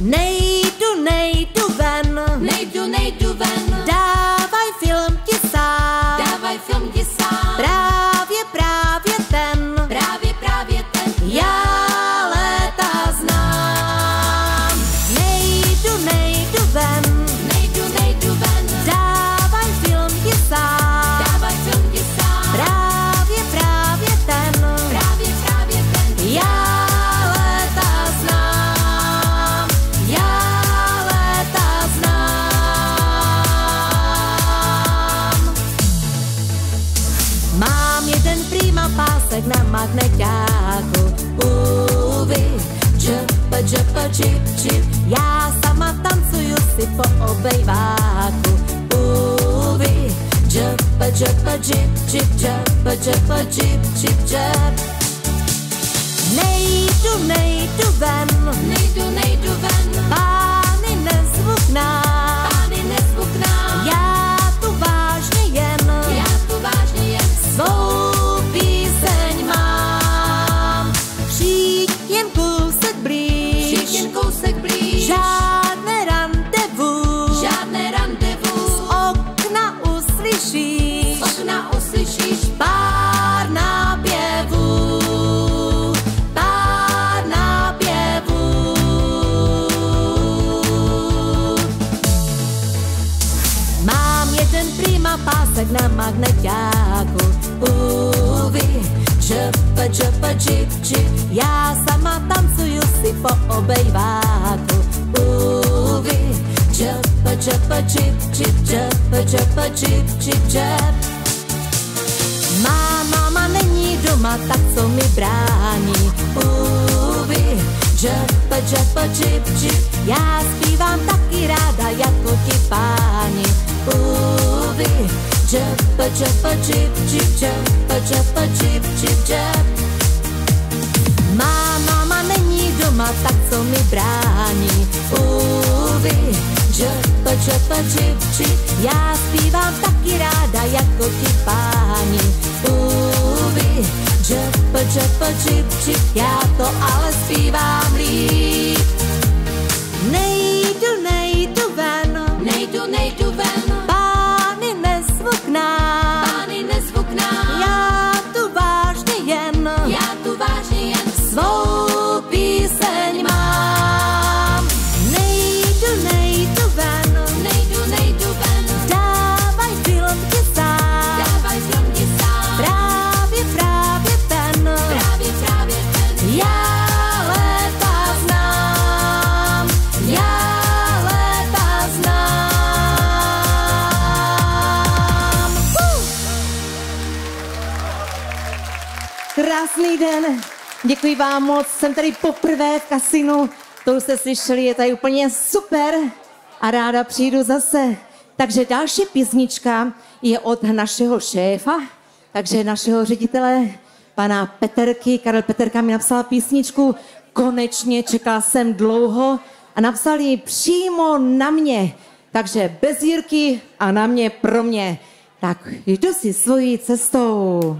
Name. Magneťáku. Uvy, džp, džp, džip, džip. Já sama tancuju si po obejváku. Uvy, džp, džp, džip, džip, džp, džp, džip, džip, džep. Nejdu, nejdu ven, pásek na magneťáku. Uvy, džp, džp, džip, džip. Já sama tancuju si po obejváku. Uvy, džp, džp, džip, džip, džp, džp, džip, džip, džep. Má máma není doma, tak co mi brání? Uvy, džp, džp, džip, džip. Já džp, džip, džip, džp, džp, džip, džip, džep. Má máma není doma, tak co mi brání? Uvy, džp, džp, džip, džip. Já zpívám taky ráda jako ti páni. Džp, džip, džip. Já to ale zpívám Krásný den. Děkuji vám moc. Jsem tady poprvé v kasinu. To už jste slyšeli, je tady úplně super. A ráda přijdu zase. Takže další písnička je od našeho šéfa, takže našeho ředitele, pana Peterky. Karel Peterka mi napsala písničku. Konečně čekala jsem dlouho a napsal ji přímo na mě. Takže bez Jirky a na mě pro mě. Tak jdu si svojí cestou.